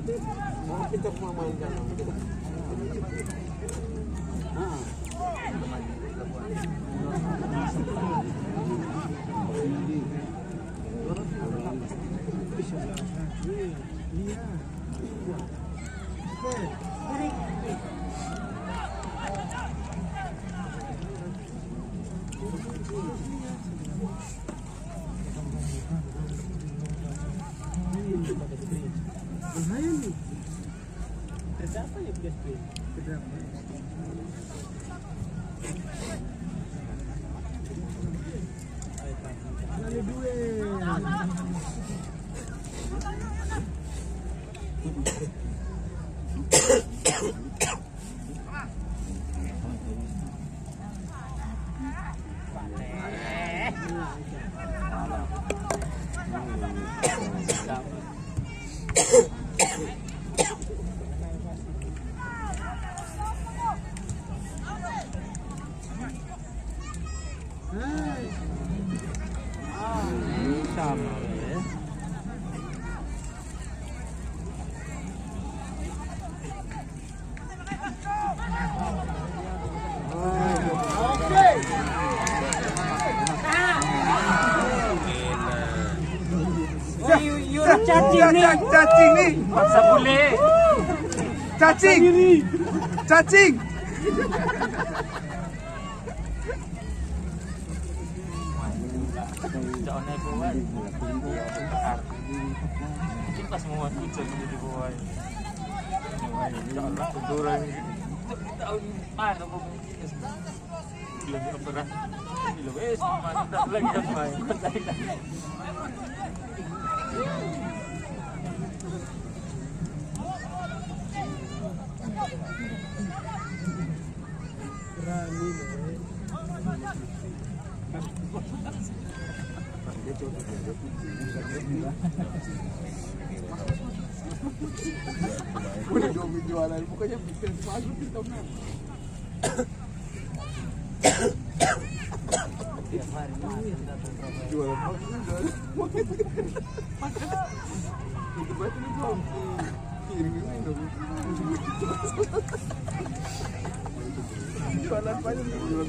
Mau kita mau main kan? Bahaya Trebuia să iubesc pe el. Trebuia să iubesc pe el. Ale. Oke. Yura cacing nih. Cacing nih. Paksa boleh. Cacing. Cacing. Naik bawah. Mungkin pas mau hujan di bawah. Jangan lah kuduran. Tahun mana kok belum. Belum. Udah dua jualan, di Jualan. Itu lu belum kirim ini dong. Jualan banyak jualan.